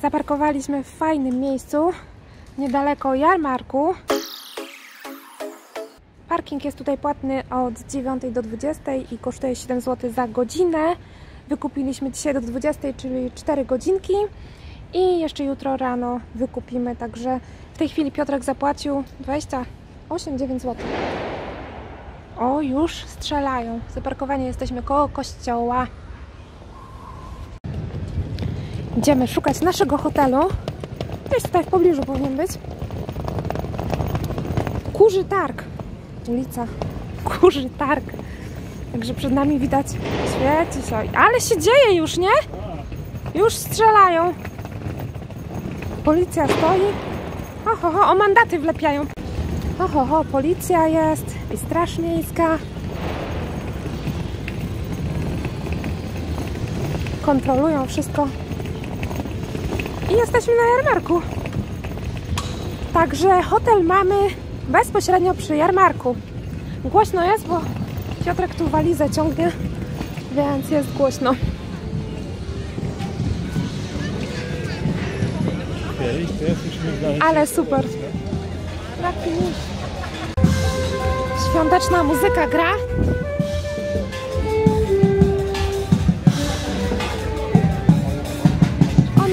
Zaparkowaliśmy w fajnym miejscu, niedaleko jarmarku. Parking jest tutaj płatny od 9 do 20 i kosztuje 7 zł za godzinę. Wykupiliśmy dzisiaj do 20, czyli 4 godzinki i jeszcze jutro rano wykupimy, także w tej chwili Piotrek zapłacił 28,9 zł. O, już strzelają. Zaparkowanie jesteśmy koło kościoła. Idziemy szukać naszego hotelu. Gdzieś tutaj w pobliżu powinien być. Kurzy Targ. Ulica Kurzy Targ. Także przed nami widać świeci się. Ale się dzieje już, nie? Już strzelają. Policja stoi. Ho, ho, o mandaty wlepiają. Ho, ho, ho, policja jest i straż miejska. Kontrolują wszystko. I jesteśmy na jarmarku. Także hotel mamy bezpośrednio przy jarmarku. Głośno jest, bo Piotrek tu walizę ciągnie, więc jest głośno. Ale super. Świąteczna muzyka gra.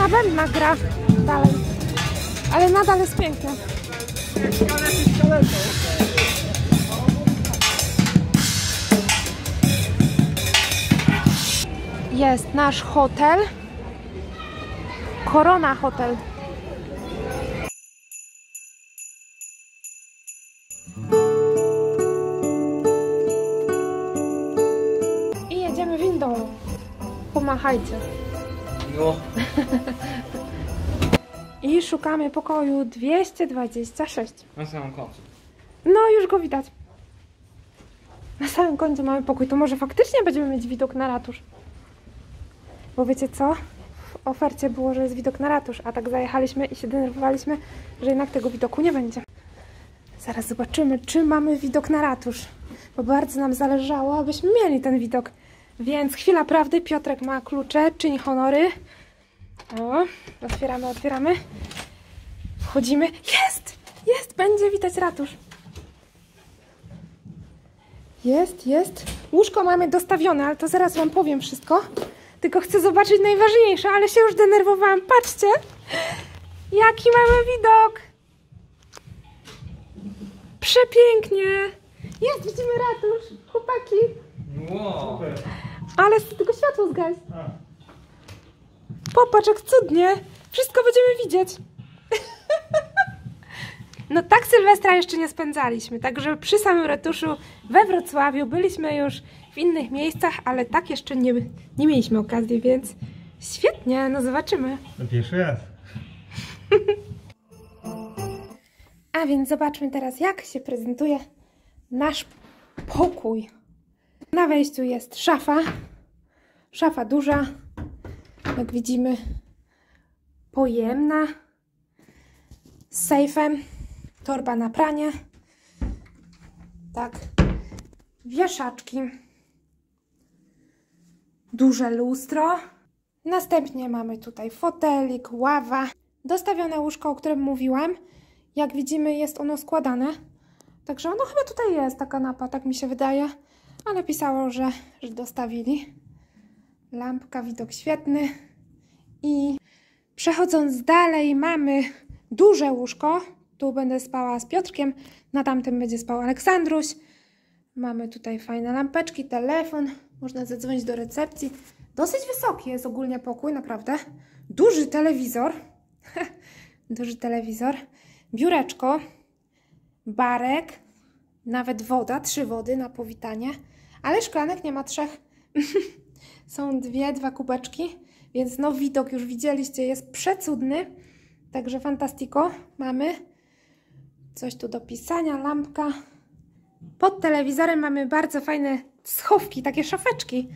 Ona bębna gra dalej. Ale nadal jest piękna. Jest nasz hotel. Korona Hotel. I jedziemy windą. Pomachajcie. No. I szukamy pokoju 226. Na samym końcu. No, już go widać. Na samym końcu mamy pokój. To może faktycznie będziemy mieć widok na ratusz. Bo wiecie co? W ofercie było, że jest widok na ratusz, a tak zajechaliśmy i się denerwowaliśmy, że jednak tego widoku nie będzie. Zaraz zobaczymy, czy mamy widok na ratusz. Bo bardzo nam zależało, abyśmy mieli ten widok. Więc chwila prawdy, Piotrek ma klucze, czyni honory. O, otwieramy, otwieramy. Wchodzimy. Jest! Jest! Będzie widać ratusz. Jest, jest. Łóżko mamy dostawione, ale to zaraz Wam powiem wszystko. Tylko chcę zobaczyć najważniejsze, ale się już denerwowałam. Patrzcie, jaki mamy widok. Przepięknie. Jest, widzimy ratusz. Chłopaki. Wow. Ale tylko światło zgaś. Popatrz, jak cudnie. Wszystko będziemy widzieć. No tak Sylwestra jeszcze nie spędzaliśmy, także przy samym ratuszu we Wrocławiu byliśmy już w innych miejscach, ale tak jeszcze nie, nie mieliśmy okazji, więc świetnie, no zobaczymy. Pierwszy raz. A więc zobaczmy teraz, jak się prezentuje nasz pokój. Na wejściu jest szafa. Szafa duża. Jak widzimy, pojemna. Z sejfem. Torba na pranie. Tak. Wieszaczki. Duże lustro. Następnie mamy tutaj fotelik, ława. Dostawione łóżko, o którym mówiłam. Jak widzimy, jest ono składane. Także ono chyba tutaj jest, ta kanapa, tak mi się wydaje. Ale pisało, że, że dostawili. Lampka, widok świetny. I przechodząc dalej, mamy duże łóżko. Tu będę spała z Piotrkiem, na tamtym będzie spał Aleksandruś. Mamy tutaj fajne lampeczki, telefon. Można zadzwonić do recepcji. Dosyć wysoki jest ogólnie pokój, naprawdę. Duży telewizor. Duży telewizor. Biureczko. Barek. Nawet woda, trzy wody na powitanie. Ale szklanek nie ma trzech. Są dwie, dwa kubeczki. Więc no widok już widzieliście, jest przecudny. Także fantastiko. Mamy coś tu do pisania, lampka. Pod telewizorem mamy bardzo fajne schowki, takie szafeczki.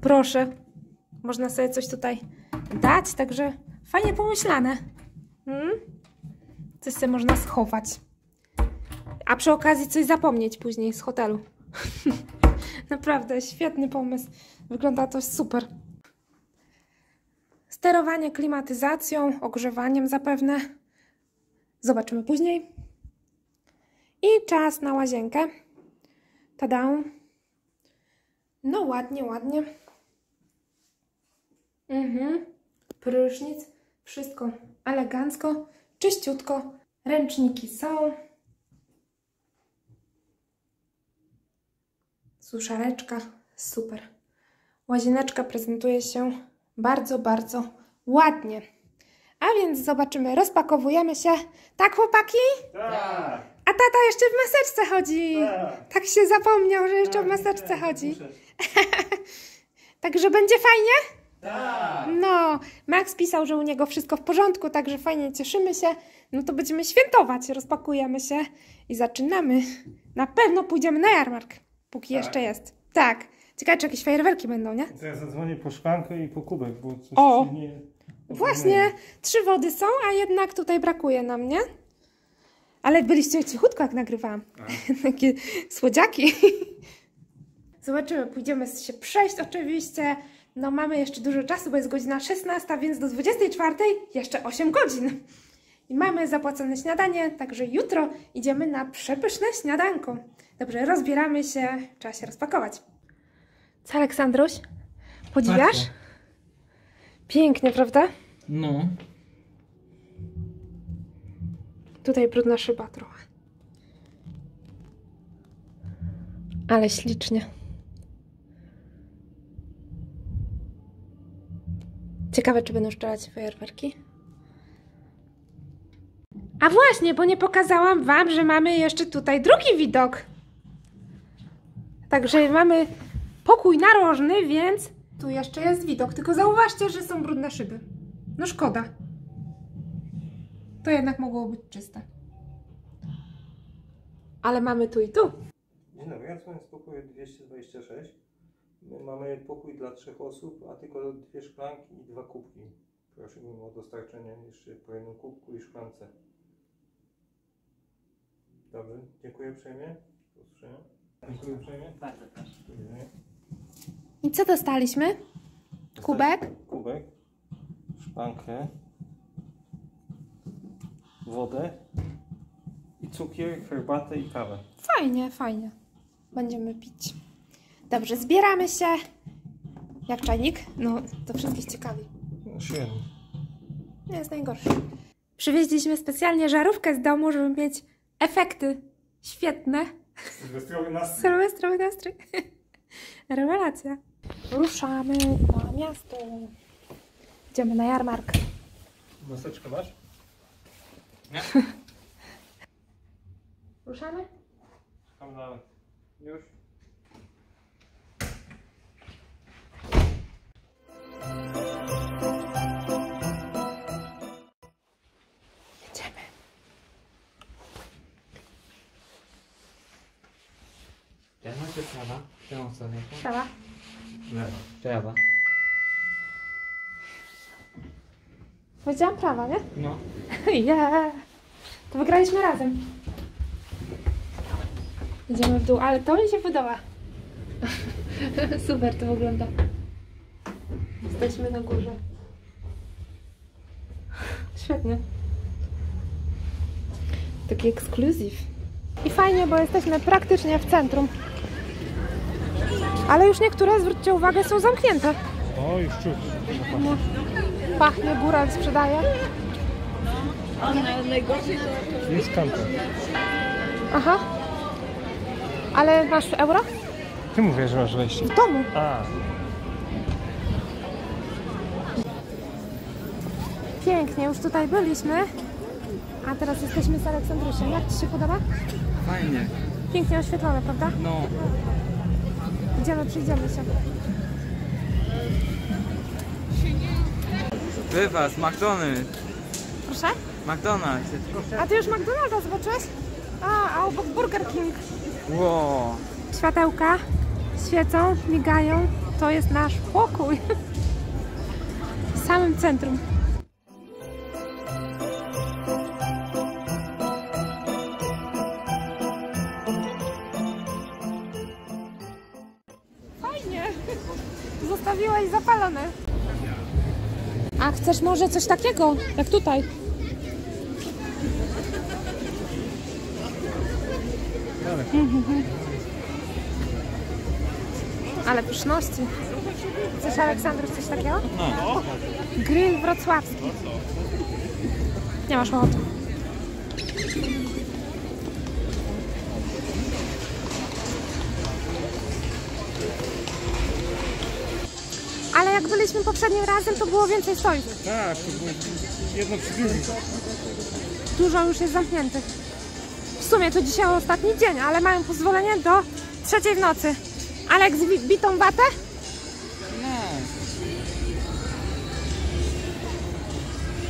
Proszę, można sobie coś tutaj dać, także fajnie pomyślane. Hmm? Coś sobie można schować. A przy okazji coś zapomnieć później z hotelu. Naprawdę, świetny pomysł. Wygląda to super. Sterowanie klimatyzacją, ogrzewaniem zapewne. Zobaczymy później. I czas na łazienkę. Tada. No ładnie, ładnie. Mhm. Prysznic. Wszystko elegancko, czyściutko. Ręczniki są. Suszareczka. Super. Łazieneczka prezentuje się bardzo, bardzo ładnie. A więc zobaczymy, rozpakowujemy się. Tak, chłopaki? Tak, A tata jeszcze w maseczce chodzi. tak. Tak się zapomniał, że jeszcze w maseczce chodzi. Także będzie fajnie? Tak. No, Max pisał, że u niego wszystko w porządku, także fajnie cieszymy się. No to będziemy świętować, rozpakujemy się i zaczynamy. Na pewno pójdziemy na jarmark, póki Tak. jeszcze jest. Tak. Ciekawe, czy jakieś fajerwerki będą, nie? To ja zadzwonię po szklankę i po kubek, bo coś O! nie... Właśnie, trzy wody są, a jednak tutaj brakuje nam, nie? Ale byliście cichutko, jak nagrywałam. Takie słodziaki. Zobaczymy, pójdziemy się przejść oczywiście. No mamy jeszcze dużo czasu, bo jest godzina 16, więc do 24 jeszcze 8 godzin. I mamy zapłacone śniadanie, także jutro idziemy na przepyszne śniadanko. Dobrze, rozbieramy się, trzeba się rozpakować. Co, Aleksandruś? Podziwiasz? Patrzę. Pięknie, prawda? No. Tutaj brudna szyba trochę. Ale ślicznie. Ciekawe, czy będą szczelać fajerwerki. A właśnie, bo nie pokazałam Wam, że mamy jeszcze tutaj drugi widok. Także mamy pokój narożny, więc tu jeszcze jest widok. Tylko zauważcie, że są brudne szyby. No szkoda. To jednak mogło być czyste. Ale mamy tu i tu. Dzień dobry, ja z pokoju 226. My mamy pokój dla trzech osób, a tylko dwie szklanki i dwa kubki. Prosiłbym o dostarczenie jeszcze po jednym kubku i szklance. Dobrze, dziękuję uprzejmie. Do usłyszenia. Dziękuję uprzejmie. Bardzo proszę. I co dostaliśmy? Kubek? Kubek, szklankę, wodę i cukier, herbatę i kawę. Fajnie, fajnie. Będziemy pić. Dobrze, zbieramy się. Jak czajnik? No, to wszystkich ciekawi. No, świetnie. Nie jest najgorszy. Przywieźliśmy specjalnie żarówkę z domu, żeby mieć efekty świetne. Sylwestrowy nastrój. Sylwestrowy nastrój. Rewelacja. Ruszamy na miasto. Idziemy na jarmark. Maseczkę masz? Ruszamy? Tam nawet. Już? Jedziemy. Prawa czy prawa? Którą stronę? Prawa. Lewa. Prawa. Powiedziałam prawa, nie? No. Yeah. To wygraliśmy razem. Idziemy w dół, ale to mi się podoba. Super to wygląda. Jesteśmy na górze. Świetnie. Taki ekskluzyw. I fajnie, bo jesteśmy praktycznie w centrum. Ale już niektóre, zwróćcie uwagę, są zamknięte. O, już czuć. No. Pachnie, góra sprzedaje. Jest kantor. Aha. Ale masz euro? Ty mówisz, że masz wejście. W domu. A, Pięknie, już tutaj byliśmy. A teraz jesteśmy z Aleksandrusiem. Jak Ci się podoba? Fajnie. Pięknie oświetlone, prawda? No. Idziemy, przyjdziemy się. Wywaz, McDonald's. Proszę? McDonald's. A Ty już McDonalda zobaczyłeś? A, a obok Burger King. Wow. Światełka świecą, migają. To jest nasz pokój. W samym centrum. Chcesz może coś takiego, jak tutaj? Mhm. Ale pyszności. Chcesz Aleksandrów coś takiego? No. Grill wrocławski. Nie masz ochoty. Ale jak byliśmy poprzednim razem, to było więcej stoisk. Tak, to było jedno przy drugim. Dużo już jest zamkniętych. W sumie to dzisiaj ostatni dzień, ale mają pozwolenie do trzeciej w nocy. Aleks, bitą watę? No.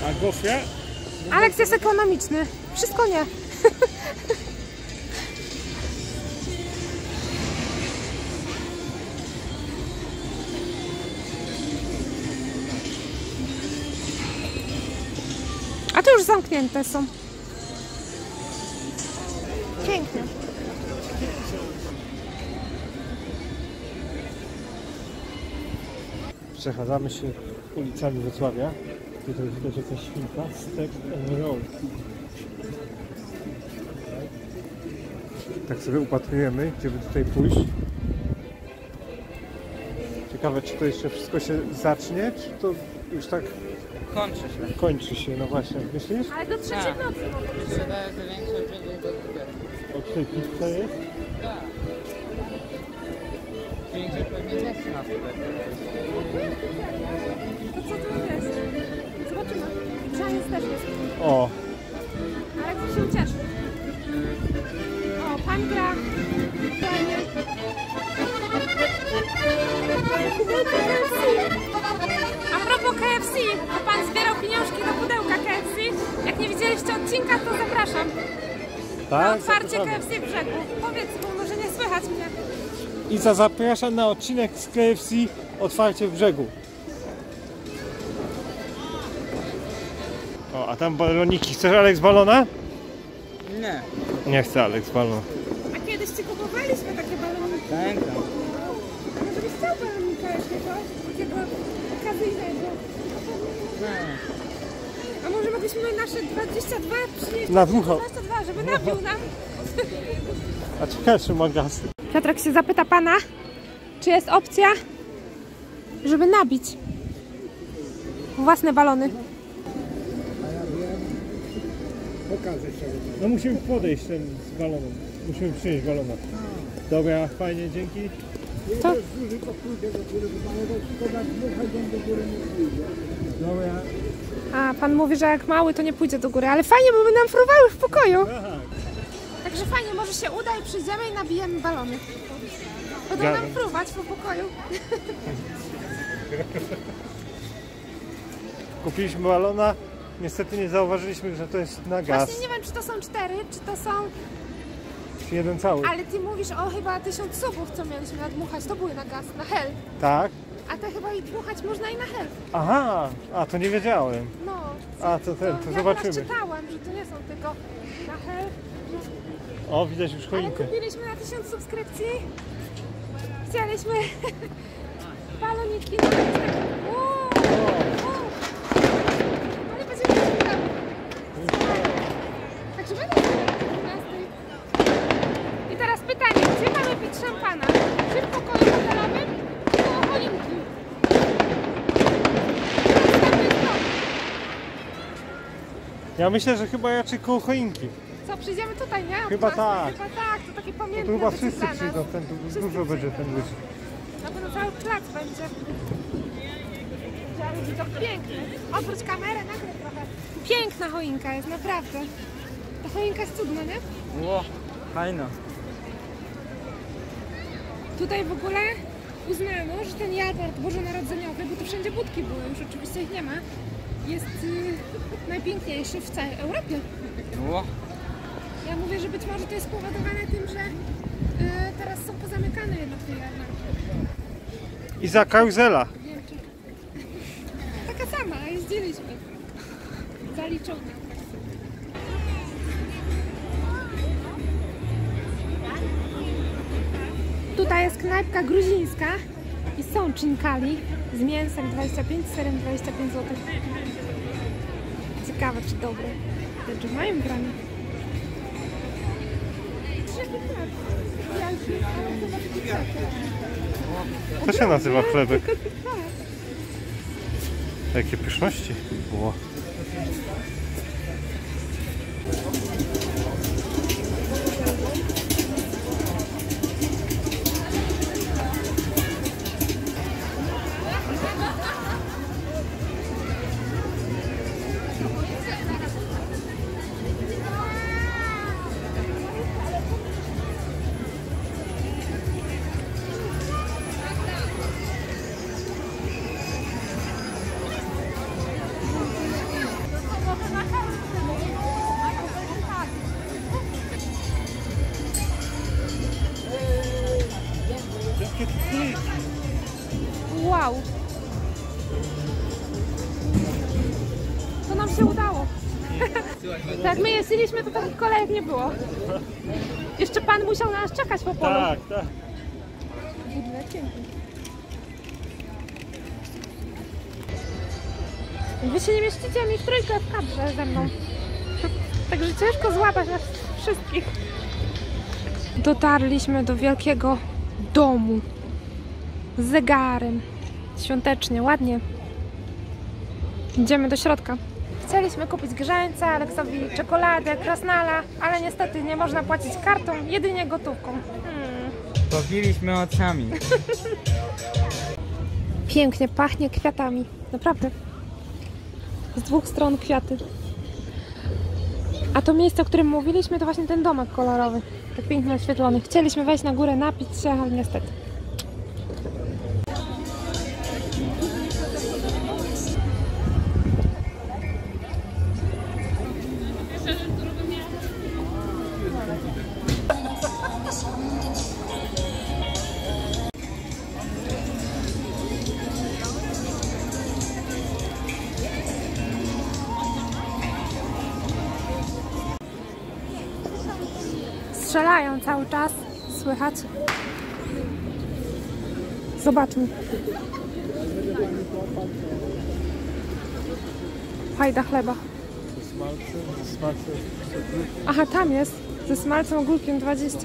A gofia? Aleks jest ekonomiczny. Wszystko nie. zamknięte są. Pięknie. Przechadzamy się ulicami Wrocławia. Tutaj widać jakaś świnka. Steak and roll. Tak sobie upatrujemy, gdzie by tutaj pójść. Ciekawe, czy to jeszcze wszystko się zacznie, czy to już tak Kończy się. kończy się, no właśnie. Myślisz? Ale do trzeciej w nocy. Mi się wydaje, że większość będzie do drugiego. O tutaj pizza jest? Tak. Większość pewnie też na. To co tu jest? Zobaczymy. Grzaniec też jest. O, Ale jak się ucieszy. O, pan gra. Fajnie. KFC, to pan zbierał pieniążki do pudełka KFC. Jak nie widzieliście odcinka, to zapraszam. Na tak? otwarcie zapraszamy. KFC w brzegu. Powiedz, bo może nie słychać mnie. Iza zapraszam na odcinek z KFC Otwarcie w brzegu. O, a tam baloniki. Chcesz Aleks balona? Nie. Nie chcę Aleks balona. A kiedyś ci kupowaliśmy takie baloniki. Pamiętam. A może byś chciał balonika jakiegoś? Takiego A może mogliśmy nasze 22 przynieść? Na dmuchał. 22, żeby napił nam. A czekaj, czy ma gaz? Piotrek się zapyta pana, czy jest opcja, żeby nabić własne balony. No musimy podejść ten z balonem. Musimy przynieść balona. Dobra, fajnie, dzięki. To. A, pan mówi, że jak mały to nie pójdzie do góry, ale fajnie, bo by nam fruwały w pokoju. Także fajnie, może się uda i przyjdziemy i nabijemy balony. Będą nam fruwać po pokoju. Kupiliśmy balona. Niestety nie zauważyliśmy, że to jest na gaz. Właśnie nie wiem, czy to są cztery, czy to są... Jeden cały. Ale ty mówisz o chyba tysiąc subów, co mieliśmy nadmuchać. To były na gaz, na hel. Tak? A te chyba i dmuchać można i na hel. Aha, a to nie wiedziałem. No. A, to ten, to ja zobaczymy. teraz czytałam, że to nie są tylko na hel. O, widać już Ale choinkę. kupiliśmy na tysiąc subskrypcji. Chcieliśmy baloniki na Uuu, uuu. Ale będziemy mieli Także będę o 12. I teraz pytanie, gdzie mamy pić szampana? Czy w pokoju hotelowym, czy koło choinki? Następny krok. Ja myślę, że chyba raczej koło choinki. Co, przyjdziemy tutaj, nie? Od Chyba tak. Chyba tak, to takie To pamiętne tu chyba będzie wszyscy dla nas. przyjdą, ten tu Wszyscy dużo będzie przyjdą. ten ludzi. Na pewno cały plac będzie. Ale widok piękny. Odwróć kamerę, nagle trochę. Piękna choinka jest, naprawdę. Ta choinka jest cudna, nie? Ło, fajno. Tutaj w ogóle uznano, że ten jarmark bożonarodzeniowy, bo tu wszędzie budki były, już oczywiście ich nie ma, jest y, najpiękniejszy w całej Europie. Ło. Ja mówię, że być może to jest spowodowane tym, że y, teraz są pozamykane jednak te jarmarki. I za karuzela. Taka sama, a jeździliśmy. Zaliczona. Tutaj jest knajpka gruzińska i są chinkali Z mięsem 25, z serem 25 zł. Ciekawe czy dobre. Czy mają granie? To się nazywa chlebek. Jakie pyszności. Było. Takich kolejek nie było. Jeszcze pan musiał na nas czekać po polu. tak. Pięknie. Wy się nie mieścicie mi w trójkę w kadrze ze mną. Także ciężko złapać nas wszystkich. Dotarliśmy do wielkiego domu z zegarem. Świątecznie, ładnie. Idziemy do środka. Chcieliśmy kupić grzańca, Aleksowi czekoladę, krasnala, ale niestety nie można płacić kartą, jedynie gotówką. Hmm. Popiliśmy oczami. Pięknie pachnie kwiatami. Naprawdę. Z dwóch stron kwiaty. A to miejsce, o którym mówiliśmy, to właśnie ten domek kolorowy. Tak pięknie oświetlony. Chcieliśmy wejść na górę, napić się, ale niestety. Strzelają cały czas. Słychać? Zobaczmy. Fajda chleba. Aha, tam jest. Ze smalcem ogórkiem 20.